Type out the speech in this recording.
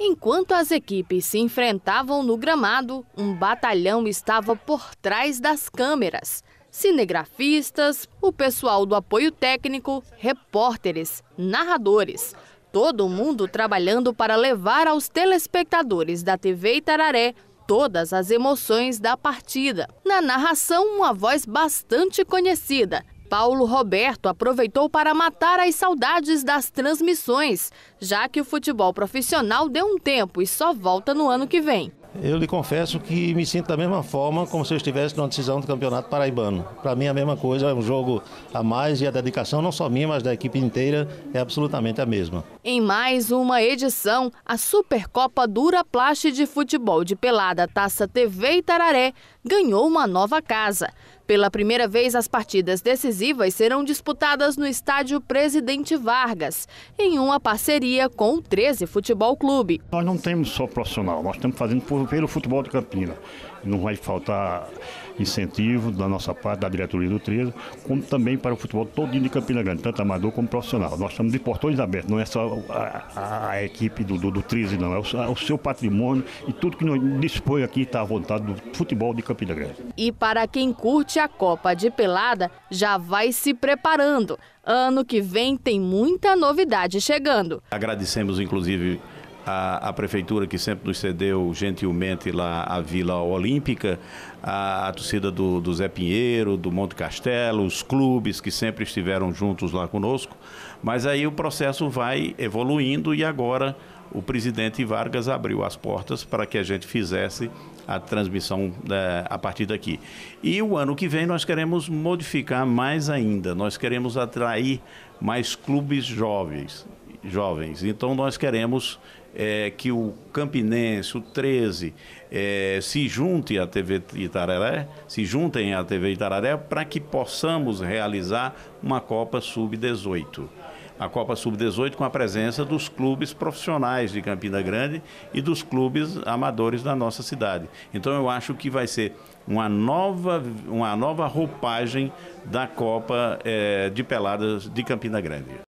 Enquanto as equipes se enfrentavam no gramado, um batalhão estava por trás das câmeras. Cinegrafistas, o pessoal do apoio técnico, repórteres, narradores. Todo mundo trabalhando para levar aos telespectadores da TV Itararé todas as emoções da partida. Na narração, uma voz bastante conhecida, Paulo Roberto aproveitou para matar as saudades das transmissões, já que o futebol profissional deu um tempo e só volta no ano que vem. Eu lhe confesso que me sinto da mesma forma como se eu estivesse numa decisão do Campeonato Paraibano. Para mim, a mesma coisa, é um jogo a mais e a dedicação, não só minha, mas da equipe inteira, é absolutamente a mesma. Em mais uma edição, a Supercopa Duraplast de Futebol de Pelada Taça TV Itararé ganhou uma nova casa. Pela primeira vez, as partidas decisivas serão disputadas no estádio Presidente Vargas, em uma parceria com o 13 Futebol Clube. Nós não temos só profissional, nós estamos fazendo pelo futebol de Campina. Não vai faltar incentivo da nossa parte, da diretoria do 13, como também para o futebol todo de Campina Grande, tanto amador como profissional. Nós estamos de portões abertos, não é só a, a, a equipe do, do, do 13, não, é o, é o, seu patrimônio e tudo que nós dispõe aqui está à vontade do futebol de Campina Grande. E para quem curte a Copa de Pelada, já vai se preparando. Ano que vem tem muita novidade chegando. Agradecemos, inclusive, a, a, prefeitura que sempre nos cedeu gentilmente lá a Vila Olímpica, a, a torcida do, do, Zé Pinheiro, do Monte Castelo, os clubes que sempre estiveram juntos lá conosco. Mas aí o processo vai evoluindo e agora o presidente Vargas abriu as portas para que a gente fizesse a transmissão né, a partir daqui. E o ano que vem nós queremos modificar mais ainda, nós queremos atrair mais clubes jovens jovens. Então nós queremos é, que o Campinense, o 13, é, se junte à TV Itararé, se juntem à TV Itararé para que possamos realizar uma Copa Sub-18 a Copa Sub-18 com a presença dos clubes profissionais de Campina Grande e dos clubes amadores da nossa cidade. Então eu acho que vai ser uma nova, uma nova roupagem da Copa é, de Peladas de Campina Grande.